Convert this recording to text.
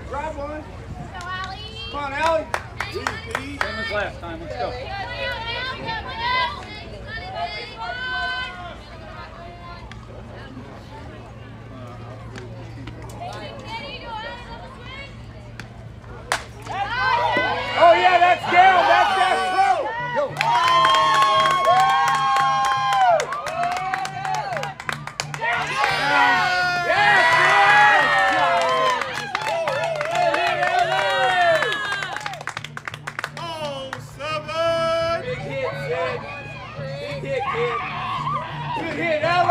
here. Grab one. Come on, Allie. Same as last time. Let's go. Guerreirão!